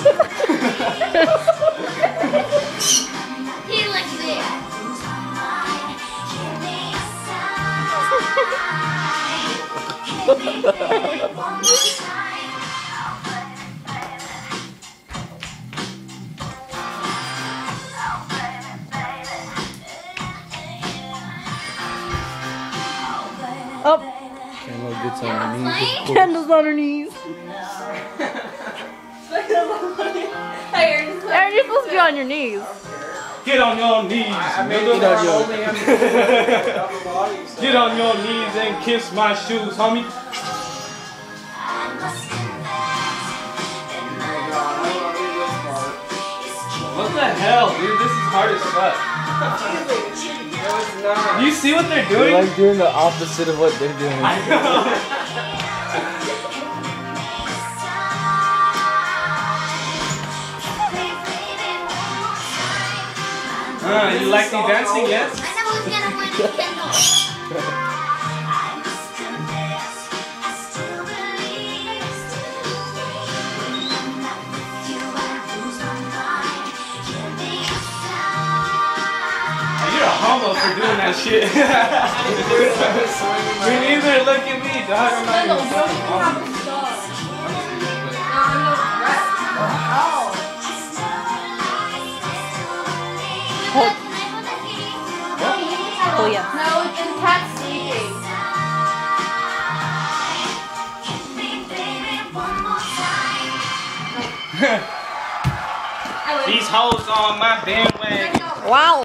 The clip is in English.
he likes it. Oh, Candle gets on her knees. Candle's on her knees. Supposed to be on your knees. Get on your knees, I made nigga. it our only upper body. so- Get on your knees and kiss my shoes, homie. What the hell, dude? This is hard as fuck. No, it's not. You see what they're doing? They're doing? like doing the opposite of what they're doing. I. Uh, you like the dancing, yes? I know who's gonna win Kendal. You're a homo for doing that shit. Me neither. Look at me, dog. Oh yeah. No, the cat's sleeping. These hoes on my bandwagon. Wow.